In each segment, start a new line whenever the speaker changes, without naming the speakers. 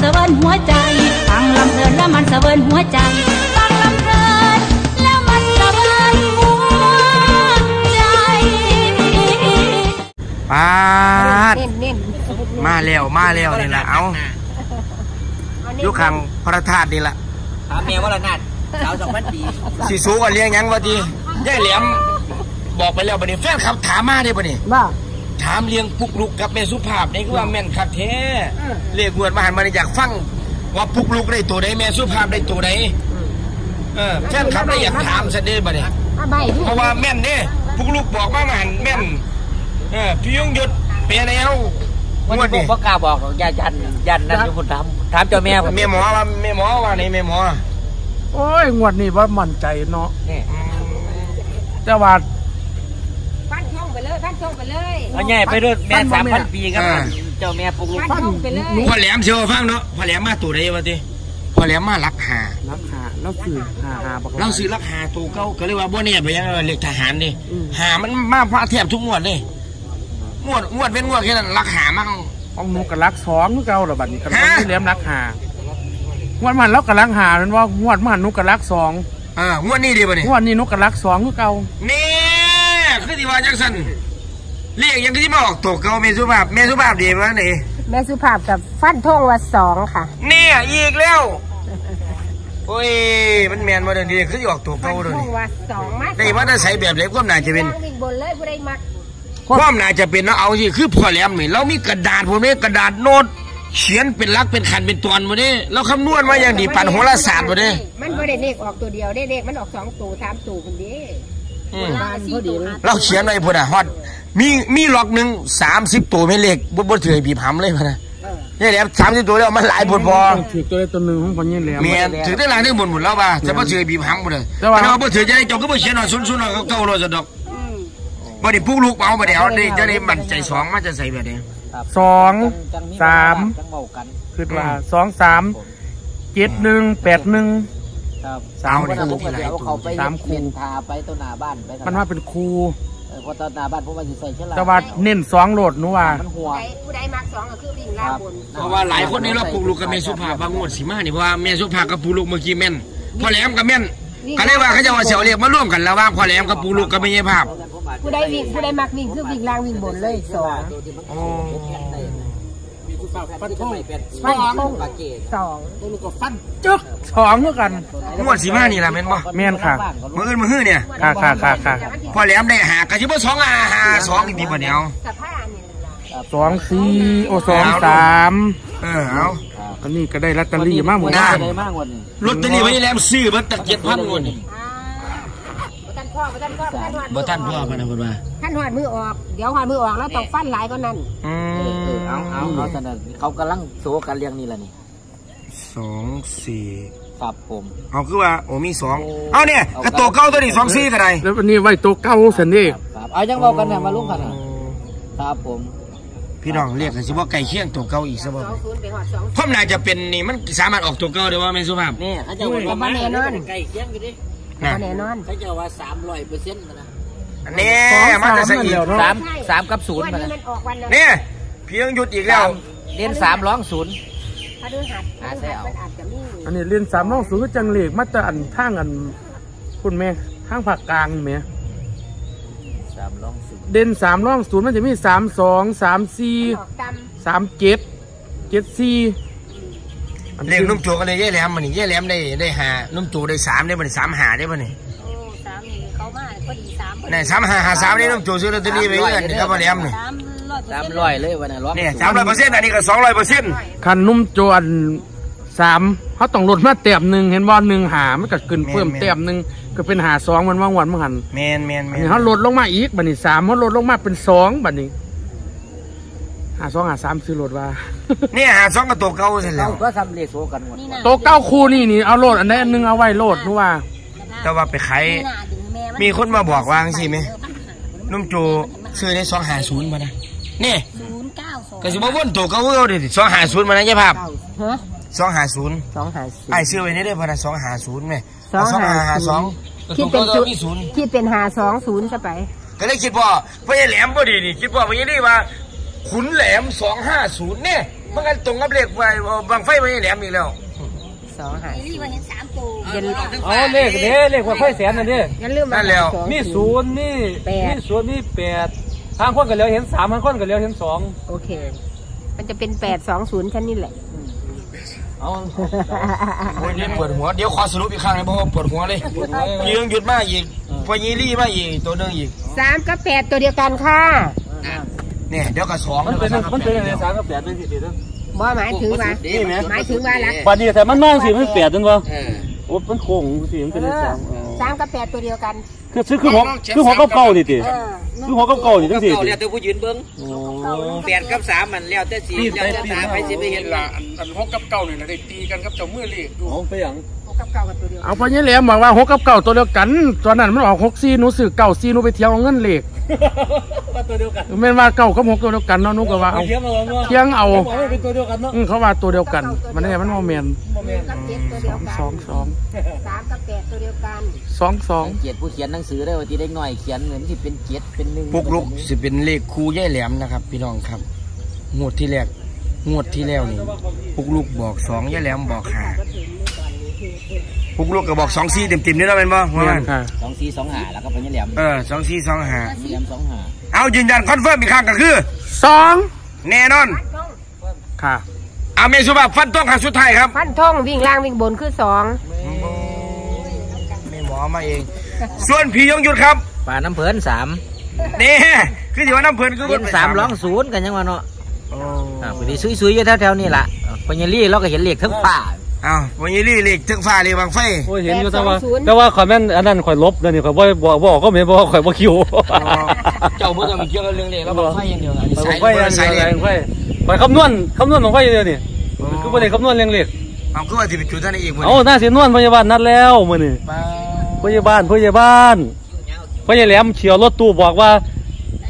เสวินหัวใจ ฟังลำเพลินแล้วมันเสวินหัวใจฟังลำเพลินแล้วมันเสวินหัวใจ
ปาด
เน้นเน้น
มาแล้วมาแล้วนี่แหละเอาอยู่ข้างพระธาตุนี่แหละ
ถามแม่ว่าละนาดสาวสองพันปี
สิสูกันเลี้ยงหยังวะทียายแหลมบอกไปแล้วบัดนี้แฟนคลับถามมาเด้บัดนี้
บ่
ถามเลี้ยงปุกลุกกับแม่สุภาพนี่คือว่าแม่นคักแท้เรียกงวดมาหันมานี่อยากฟังว่าปุกลุกได้ตัวใดแม่สุภาพได้ตัวใดเออแฟนคลับได้อยากถามซะเด้บัดนี้
อาใบดู
เพราะว่าแม่นเด้ปุกลุกบอกมามาหันแม่นเออพี่ยงหยุดเปียแล้ว
วัน
งวด
นี้
นี้
ผมกล้าบอกหรอกยันยันยันนั่นอยู่คนถามถามเจ้าแม่ผม
แม่หมอว่าแม่หมอว่านี่แม่หมอ
โอ้ยงวดนี้ว่ามั่นใจเนาะ
นี่
แต่ว่า
ฟันช่องไป เลยฟันช่องไปเลย
เอาใหญ่ไปด้วยแม่
ฟั
สาม
นบ่
พัน
แม่
ปีครับ เจ้าแม่ปลุกลูก
ฟันช่องไปเลย
พ่อแหลมเชียวฟังเนาะพ่อแหลมมาตัวใดวะทีพ่อแหลมมารักหา
รักหาแล้วคือหาหาบัก
เราซื้อรักหาตัวเก่าก็เรียกว่าบ่เนี่ยไปยังเรียกทหารดิหามันมาพระเทียบทุกงวดเลยงวดงวดเป็นงวดแค่นั้นรักหามั่ง
ของหนูกับรักสองคือเก่าละบัดนี้กัน
ฮะ
ที่เลี้ยมรักหางวดมันแล้วกับรักหาเป็นว่างวดมันหนูกับรักสอง
อ่างวดนี้ดีป่ะนี่
งวดนี้หนูกับรักสองคือเก่า
นี่คือที่ว่าจังสัน เรียกยังที่มาออกตัวเก่าเมสุภาพเมสุภาพดีป่ะนี่
แม่สุภาพกับฟันท่งว่าสองค่ะ
เนี่ยอีกแล้วโอ้ยมันแมนมาเดินดีคือออกตัว
ฟั
เก่านเลย
ท่งว่าสองมา
ได้ว่าจะใส่แบบไหนความน่าจะเป็น
ย่างวิ่งบนเลยผู้ใดมัก
ความน่าจะเป็นเนาะเอาสิคือพ่อแหลมนี่เรามีกระดาษพวกนี้กระดาษโน้ตเขียนเป็นหลักเป็นขันเป็นตอนหมดนี้เราคำนวณมาอย่างดีปันโหราศาสตร์หมดนี้
มันบ่ได้เลขออกตัวเดียวได้เลขมันออกสองตัวสามตัวคนเดี
อืม
บ้านพอดี
เราเขียนไว้พุ่นอะฮอด มีมีหลอกหนึ่งสามสิบตัวไม่เล็กบ่บ่ถือบีบหำเลยพุ่นนะนี่แหละสามสิบตัวแล้วมันหลายพุ่นพอ
ต้องถือตัวใดตัวหนึ่งของคนนี้แหล้ว
เมียนถือได้หลายได้หมดหมดแล้วป่ะจะบ่ถือบีบหำบ่เลย
แต่ว่า
แต่ว่าบ่ถือจะได้เจบก็บ่เขียนหน่อยซุนๆหน่อยเก่าๆเลยจะดอกบ่ได้ปลุกลูกเอาบ่ได้เอาได้จะได้มั่นใจสองมันจะใส่แบบนี้
สองสาม
จังเบากัน
คือว่าสองสามเจ็ดหนึ่งแปดหนึ่ง
ครับ
สาม
วันนั้น
คู่
ผมก็จะเอาเขาไป
สามคู่
เรียนทาไปต้นหน้าบ้านไป
มันว่าเป็นครู
เออพอตอนหน้าบ้านผมว่าสิใส่เชื้อรา
แต่ว่าเน้นสองโหลดหนูว่า
มันหัว
ผู้ใดผู้ใดมักสองก็คือวิ่งล่างบน
เพราะว่าหลายคนนี่เราปลุกลูกกับแม่สุภาพบางงวดสิมานี่เพราะว่าแม่สุภาพกับปลุกลูกเมื่อกี้แม่นพ่อแหลมกับแม่นก็เลยว่าเขาจะว่าเสียวเรียกมาร่วมกันแล้วว่าพ่อแหลมกับปลุกลูกกับแม่ยายภาพ
ผู้ใดวิ่งผู้ใดมักวิ่งคือวิ่งล่างวิ่งบนเลยสอง
โอ้
ฟันท่ง
ฟันท่งสอง
จึกสองเท่ากัน
งวดสิมานี่ล่ะแม่นบ่
แม่นค่ะ
มื้ออื่นมื้อฮื้อเนี่ย
ค่ะค่ะค่ะค่ะ
พ่อแหลมได้หากะสิบ่สองอาหาสองอีกทีบ่เนี่ยเอา
สภาพนี่ล่ะ
สองสี่โอสองสาม
เออเอา
อันนี้ก็ได้ลอตเตอรี่มาหมด
น่า
ได้มากกว่านี้
ลอตเตอรี่ไว้แหลมซื้อเบิดตั้ง7,000งวดนี่
อ่าบ่ทันพ่อบ่ทันพ่อบ่ทันหอด
บ่ทันพ่อพะนะเพิ่นว่า
ท่านหอดมือออก เดี๋ยวหอดมือออกแล้วต้องฟันหลายกว่านั้น
อื
เออเออเอาเอาเอา
ม
สนันเขากำลังโซกันเรียงนี่แหละนี่
สองสี่
ครับผม
เอาคือว่าโอ้มีสองเอาเนี่ยกระตัวเก่าตัวนี้สองสี่ก็ได้
แล้วอันนี้ไว้ตัวเก้าสันนี่
ครับเอาจังเบากันเนี่ยมาลุ้มกันนะครับผม
พี่น้องเรียกกันสิว่าไก่เคียงตัวเก่าอีกซะบ่
สองศูนย์ไปหอดสอง
เพราะมันน่าจะเป็นนี่มันสามารถออกตัวเก่าได้ว่าแม่นสุภาพ
นี่เขาจะว่า
บ่แน่นอน
ใกล้เคียงกันดิ
นะ
บ่แน่นอน
เขาจะว่าสามร้อยเปอร์เซ็นต์นะ
อันนี้มันจะใส่อีก
สามสามกับศูนย์
วัน
มา
นี้
นะ
มันออกวันละ
เนี่ย เพียงหยุดอีกแล้ว
เรียนสามร้องศูนย์
พฤหัสพฤหัสมันอาจจะมี
อันนี้เรียนสามน้องสูงก็จังเลขมาแต่อันทางอันคุณแม่ทางภาคกลางแม่
สามร้องศูนย์
เด่นสามน้องศูนย์มันจะมีสามสองสามสี่
ออกตาม
สามเจ็ดเจ็ดสี่
เรียกนุ่มโจกันเลยย่แหลมมันนี่ย่แหลมได้ได้หานุ่มโจได้สามได้บ่นี่สามหาได้บ่นี่
โอ้สามนี่เขามาพอดีสาม
นี่สามหาหาสามนี่นุ่มโจซื้อลอตเตอรี่ไว้เงินนี่ครับบ่แหลมนี่
สามร้อย
สามร้อยเลยวันนั้นร้อง
เนี่ยสามร้อยเปอร์เซ็นต์อันนี้ก็สองร้อยเปอร์เซ็นต์
คันนุ่มโจอันสามเขาต้องลดมาแต้มหนึ่งเห็นว่าหนึ่งหามันก็ขึ้นเพิ่มแต้มหนึ่งก็เป็นหาสองมันว่างวันเมื่อหัน
แมนแมนแม
อัน
น
นี้เขาลดลงมาอีกบัดนี้สามเขาลดลงมาเป็นสองบัดนี้หาสองหาสามซื้อลดว่า
เนี่ยหาสองกับตัวเก่าเสร็จแล้
เรา
ว
ก็ทำเลขโซกันหมด
โตะเก้าคู่นี่นี่เอาโลดอันใดอันหนึงเอาไว้โลดนู่ว่า
แต่ว่าไปขายมีคนมาบอกว่าจังซี่ไหมนุ่มโจซื้อได้สองหาศูนย์มานะ นี่
ศูนย์เก้าสอง
ก็สิบ่วนตัวเก่าเอาดิสองหาศูนย์มานะยายภาพ
ฮะ
สองหาศูนย์
สองหาสิบ
ไอ้ซื้อไว้นี่ได้พอนะสองหาศูนย์ไหม
สอง
สอง
ห้า
หาหาสอง
คิด
ตัว
เป็น
เก่า
จุ
ก็
ด
มีศูนย์
คิดเป็นหาสองศูนย์ซะไป
ก็เลยคิดว่าพ่อใหญ่แหลมพอดีนี่คิดว่าพ่อใหญ่นี่ว่า ขุนแหลมสองห้าศูนย์เนี่ยมันก็ตรงกับเลขไฟบางไฟไม่แหลมอีกแล้ว
สองหา
นี่ว่าเห็นสามตัว
อย่าลืม
เอาเลขเด้เลขว่าไฟแสนนั่นเด้
อย่าลืมมา
นั่นแล้ว
สอง
มีศูนย์มี
แปด
มีศูนย์มีแปด ทางคนก็เหลียวเห็นสามทางคนก็เหลียวเห็นสอง
โอเค มันจะเป็นแปดสองศูนย์ชั้นนี่แหละ
เอา
โอ้ยนี่ปวดหัวเดี๋ยวขอสรุปอีกครั้งนะเพราะว่าปวดหัวเลยยืงหยุดมาอีกพอยีรี่มาอีกตัวหนึงอีก
สามกับแปดตัวเดียวกันค่ะ
เนี่ยเดี๋ยวก็สอง
มัน
เดี๋ยว
เป็
ก็
น
สาม
มันเป็นอะไรสามกับแปดเป็นสิบเอ็ด
บ่หมายถึงว่าหมายถึงว่าละ
บัดนี้แต่มันมองสิมันแปดนั่นวะโอ้มันโค้งสิมันเป็นเลขสาม
สามกับแปดตัวเดียวกัน
คือคือคือหัวคือหัวกับเก้านี่ติคือหัวกับเก้านี่จังสิ
เก่าแล้วแต่ผู้ยืนเบิ้ง
โอ้
แปดกับสามมันแล้วแต่สีแล้วแต่ตาไปสิไปเห็นละ
อันหกกับเก้าเนี่ยได้ตีกันกับเจ้ามือเลขดู
เอาไปอย่าง
หกกับเก้ากับตัวเดียว
เอาไปเนี่ยแหลมบอกว่าหกกับเก้าตัวเดียวกัน ตอนนั้นมันออกหกซี่หนูซื้อเก้าซี่หนูไปเที่ยวเอาเงินเหล็ก
ว่าตัวเดียวกัน
แม่นว่าเก้ากับหกตัวเดียวกันเนาะหนูก็ว่าเอา
เทียงเอาเนาะ
เที่ยงเอา
บอกว่าเป็นตัวเดียวกันเนาะ
อืมเขาว่าตัวเดียวกัน มันเนี่ยมันโมเมน
กับเจ็ดตัวเดียวกัน
สองสอง
สามกับแปดตัวเดียวกัน
สองสอง
เกียรติผู้เขียนหนังสือได้ว่าที่เด็กน้อยเขียนเหมือนที่เป็นเกียรติเป็นหนึ่ง
ปุกลุกสิเป็นเลขคูย่ายแหลมนะครับ พี่น้องครับ งวดที่แรกงวดที่แล้วนี่ปุ๊กลุกบอกสองยายแหลมบอกห้า ปุ๊กลุกก็บอกสองสี่เต็มๆนี่แล้วเป็นบ่ว่า
แม่
มัน
นค่ะ
สองสี่สองห้าแล้วก็เป็นยายแหลม
เออสองสี่สองห้า
ยายแหลมสองห้า
เอายืนยันคอนเฟิร์มอีกครั้งก็คือ
สอง
แน่นอน
ค่ะ
เอาเมสุภาพฟันต้องครั้งสุดท้ายครับ
พันท่องวิ่งล่างวิ่งบนคือสอง
ไม่หมอมาเอง ส่วนพี่ยงหยุดครับ
ป่าน้ำเพลินสาม
นี่คือที่ว่าน้ำเพลินคือ
เห็นสามร้องศูนย์กันยังวะเนาะ
โอ้
อ่าพอดีซุยๆอยู่แถวๆนี่ล่ะปัญญาลี่เราก็เห็นเลขทั้งป่า
เอาวันนี้รีเลขถึงฟ้าเลขบางไฟ
โอ้ยเห็นอยู่แต่ว่าแต่ว่าข่อยแม่นอันนั้นข่อยลบแล้วนี่ข่อยบ่บอกบอกก็ไม่นบอกว่าข่อยบ่คิว
เจ้าบ่ต้องมีเกี่ยวกับเรื่องเลขแล้วบางไฟอย่างเดียวอันนี้
ข่อย
สาย
บ่ไฟอัน
สาย
เดียว
เลข
ข่อยข่อยคำนวณคำนวณของข่อยอยู่เดียวนี่คือบ่ได้คำนวณเรื่องเลข
เอาคือว่าที่เป็นจุดท่านอีกมื้อ
เอ้าหน้าสินวลพยาบาลนัดแล้วมื้อนี้พยาบาลพยาบาลพยาแหลมเฉียวรถตู้บอกว่า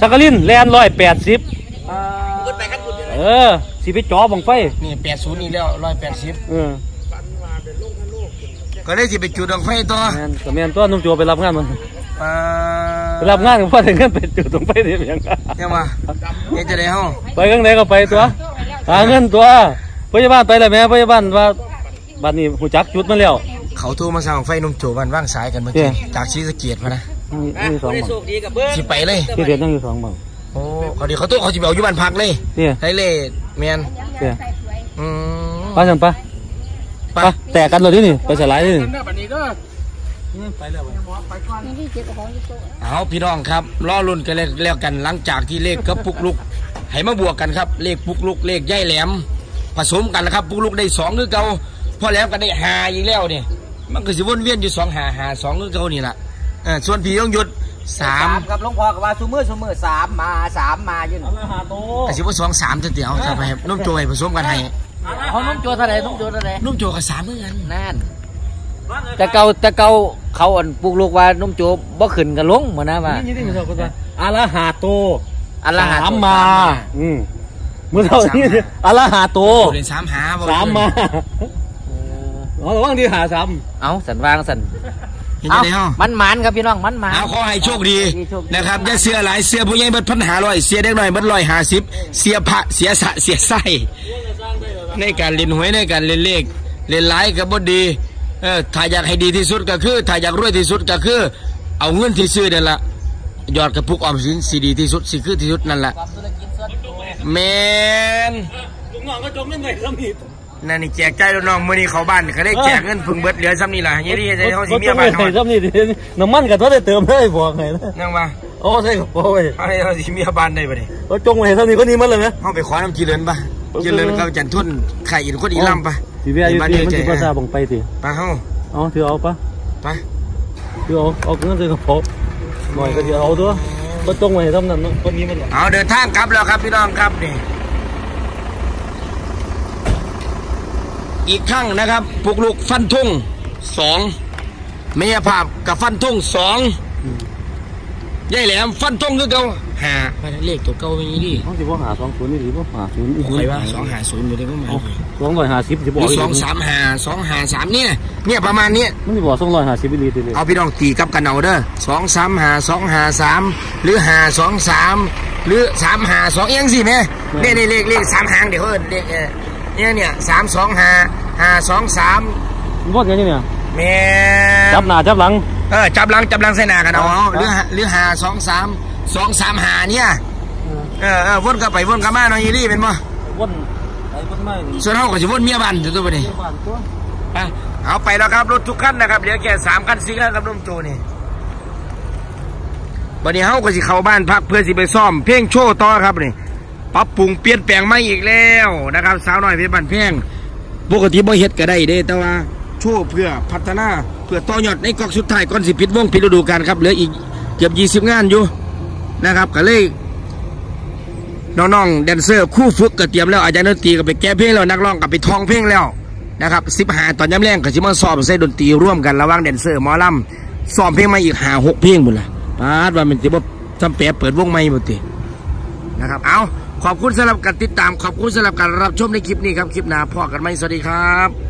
สักกลินแลนร้อยแปดสิบเออสิไปจ่อบังไฟ
นี่80นี่แล้ว180
เออ
ก็เลยสิไปจุดดวงไฟต่อ
แม่นก็แม่นตัวนุ่มโจไปรับงานมัน
ปา
ไปรับงานกับพ่อถึงเงินไปจุดตรงไฟได้เพียง
เนี่ยว่าเฮ็ดจะได้เฮา
ไปข้างในก็ไปตัวหาเงินตัวพยาบาลไปแล้วแม่พยาบาลว่าบัดนี้หูจักจุดมาแล้ว
เขาโทรมาสั่งไฟนุ่มโจวันว่างสายกันเมื่อกี้จากศรีสะเกษมานะ
นี่นี่สองบัง
ดีกับเบิ้ง
สิไปเลย
ที่เรียนนั่งอยู่สองบัง
โอ้เขาดีเขาโทรเขาสิไปเอาอยู่บ้านพักเลย
เนี่ย
ให้เลยแม่น
เนี่ย
อืม
ไปจังปะ
ไป
ไปแตกกันเลยที่นี่ไปสลายที่นี่
เอาพี่น้องครับรอลุ้นกันเลยแล้วกันหลังจากที่เลขกับปุกลุกให้มาบวกกันครับ เลขปุกลุกเลขย่ายแหลม ผสมกันนะครับปุกลุกได้สองคือเก่าพอแหลมก็ได้หาอีกแล้วเนี่ยมันก็สิวนเวียนอยู่สองหาหาสองคือเก่านี่แหละเออส่วนพี่ยงหยุดสาม
ครับหลวงพ่อกับว่าซุมือซุมือสามมาสามมาอยู่นี่
ก็สิว่าสองสามจะเดียวถ้าไปให้นุ่มโจให้ผสมกันให้
เขานุ่มโจเท่าไรนุ่มโจเท่าไร
นุ่มโจกับสามเหมือนกัน
นั่นแต่เก่าแต่เก่าเขาอ่อนปลูกลูกว่านุ่มโจบ่ขึ้นกันลงเหมือนนะว่า
นี่นี่นี่คุณว่าอาลาหาโต
อัลาหะ
สามมา อืมเมื่อเท่านี้อาลาหาโต
สามหา
สามมาอ๋อระวังที่หาสาม
เอาสันวางสัน
เอา
มันหมานครับพี่น้องมันหมาน
เอาขอให้โชคดี
โชค
นะครับอย่าเสียหลายเสียผู้ใหญ่บิดพันหาร้อยเสียเด็กน้อยบิดร้อยหาสิบเสียพระเสียสะเสียไส้ ในการเล่นหวยในการเล่นเลขเล่นหลายก็บ่ดีเออถ้าอยากให้ดีที่สุดก็คือถ้าอยากรวยที่สุดก็คือ เอาเงินที่ซื้อนั่นละยอดกระปุกออมสินสีดีที่สุดสิคือที่สุดนั่นละแมน
ลุงน้องก็จมเงินไหนแล้วนี่
นั่นนี่แจกใจลูกน้องมื้อนี้เขาบ้านเขาได้แจกเงินเพึ่งเบิดเหลือซ้ำนี่ล่ะยี่ดีใจเขาสิเมียบ้านเขา
เขาจมนี่น้ำมันกับตัวได้เติมได้บอกไงนะ
นั่งมา
โอ้ใช่กับโอ้ย
เขาให้เขาสิเมียบ้านได้บ่นี่
เขาจงไว้เท่านี้ก็นี่มันเลยไหม
เขาไปขอน้ำจีเลินปะ จีเลินเขาจันทุนไข่อินคนอีลำปะ
สีเวียอยู่
บ้าน
ที่
เดียว
มัน
ใจ
จะภาษาบังไปสิ
ปะเฮา
เอาถือเอาปะ
ไป
ถือเอาเอาเงินใส่กระเป๋าหน่อยก็ถือเอาตัวก็จงไว้เท่านั้นคนนี้มัน
เอาเดินทางกลับแล้วครับพี่น้องครับนี่อีกครั้งนะครับปลุกลูกฟันทุ่งสองเมียภาพกับฟันทุ่งสอง ยายแหลมฟันทุ่งคือเก่าหาเลขตัวเก่าไม่มีดิ
เขาสิบ่หาสองศูนย์นี่หรือบ่หาศูนย์
ใครว่าสองหาศูนย์อยู่ในก็หมาย
สองร้อยห้าสิบสิบ
ห
บอก
รือสองสามหาสองหาสามเนี่ยเนี่ยประมาณเนี้ย
มันสิบอกสองร้อยห้าสิบมิลลิลิตรเลย
เอาพี่น้องตีกับกันเอาเด้อสองสามหาสองหาสามหรือหาสองสามหรือสามหาสองเอียงสิแม่เนี่ยนี่เลขเลขสามหางเดี๋ยวเอิ้นเลขเออเนี่ยเนี่ยสามสองหาหาสองสาม
วดกันยังเนี่ย
แม่
จับหน้าจับหลัง
เออจับหลังจับหลังใส่หน้ากันเอาเอาหรือหาหรือหาสองสามสองสามหาเนี่ยเออเออวนกลับไปวนกลับมาหน่อยอีรี่เป็นบ่
วนไอ้วนไม่
ส่วนเฮาก็สิวนเมียบ้านตัวตัวไปนี่
บ้านตัว
อะเอาไปแล้วครับรถทุกคันนะครับเหลือแค่สามคันสี่คันครับลุงโจนี่วันนี้เฮาก็สิเข้าบ้านพักเพื่อสิไปซ่อมเพลงโชว์ต่อครับนี่ปรับปรุงเปลี่ยนแปลงใหม่อีกแล้วนะครับ สาวน้อยเพชรบ้านแพงปกติบ่เฮ็ดก็ได้เด้แต่ว่า โชว์เพื่อพัฒนาเพื่อต่อยอดในกอกสุดท้ายก่อนสิปิดวงปิดฤดูกาลครับเหลืออีกเกือบ 20 งานอยู่นะครับก็เลยน้องๆแดนเซอร์คู่ฝึกก็เตรียมแล้วอาจารย์ดนตรีก็ไปแก้เพลงแล้วนักร้องก็ไปท่องเพลงแล้วนะครับสิบห้าตอนย้ำแรงก็สิมาซ้อมใส่ดนตรีร่วมกันระหว่างแดนเซอร์มอลำซ้อมเพลงมาอีกห้าหกเพลงหมดละปาดว่ามันสิบ่ทำแปรเปิดวงใหม่หมดตินะครับเอาขอบคุณสำหรับการติดตามขอบคุณสำหรับการรับชมในคลิปนี้ครับคลิปหน้าพบกันใหม่สวัสดีครับ